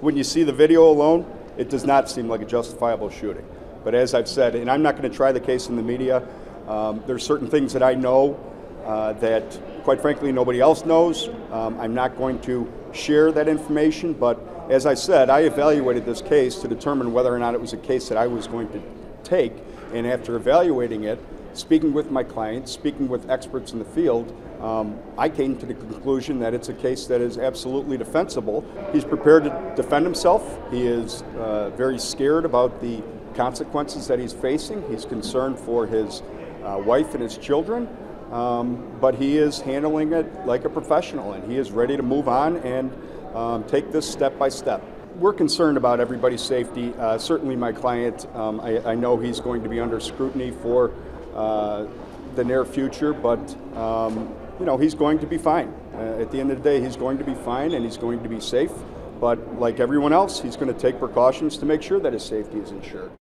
When you see the video alone, it does not seem like a justifiable shooting. But as I've said, and I'm not going to try the case in the media, um, there's certain things that I know uh, that, quite frankly, nobody else knows. Um, I'm not going to share that information, but as I said, I evaluated this case to determine whether or not it was a case that I was going to take, and after evaluating it, speaking with my clients, speaking with experts in the field, um, I came to the conclusion that it's a case that is absolutely defensible. He's prepared to defend himself. He is uh, very scared about the consequences that he's facing. He's concerned for his uh, wife and his children. Um, but he is handling it like a professional and he is ready to move on and um, take this step by step. We're concerned about everybody's safety. Uh, certainly, my client, um, I, I, know he's going to be under scrutiny for the near future, but um, you know he's going to be fine. Uh, at the end of the day, he's going to be fine and he's going to be safe. But like everyone else, he's going to take precautions to make sure that his safety is ensured.